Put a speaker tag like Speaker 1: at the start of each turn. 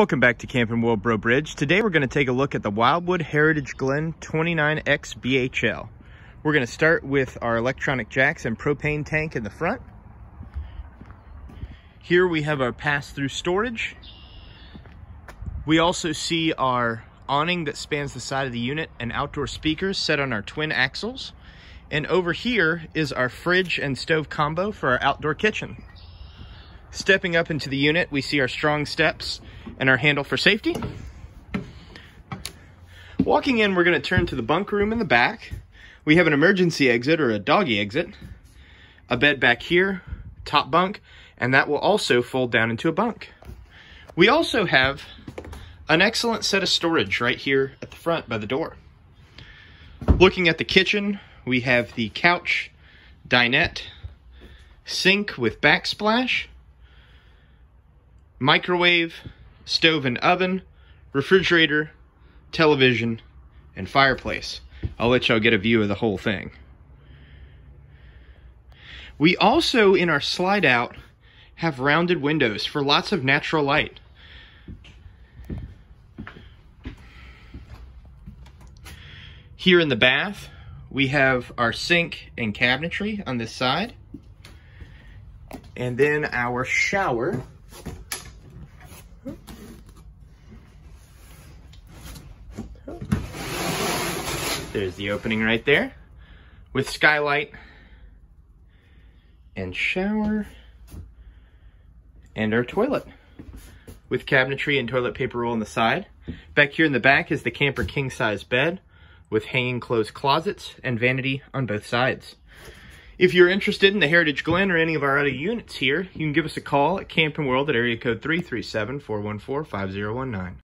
Speaker 1: Welcome back to Camping World Breaux Bridge. Today we're going to take a look at the Wildwood Heritage Glen 29X BHL. We're going to start with our electronic jacks and propane tank in the front. Here we have our pass-through storage. We also see our awning that spans the side of the unit and outdoor speakers set on our twin axles. And over here is our fridge and stove combo for our outdoor kitchen. Stepping up into the unit, we see our strong steps and our handle for safety. Walking in, we're going to turn to the bunk room in the back. We have an emergency exit or a doggy exit, a bed back here, top bunk, and that will also fold down into a bunk. We also have an excellent set of storage right here at the front by the door. Looking at the kitchen, we have the couch, dinette, sink with backsplash, microwave, stove and oven, refrigerator, television, and fireplace. I'll let y'all get a view of the whole thing. We also, in our slide out, have rounded windows for lots of natural light. Here in the bath, we have our sink and cabinetry on this side. And then our shower There's the opening right there with skylight and shower and our toilet with cabinetry and toilet paper roll on the side. Back here in the back is the camper king size bed with hanging closed closets and vanity on both sides. If you're interested in the Heritage Glen or any of our other units here, you can give us a call at Camping World at area code 337-414-5019.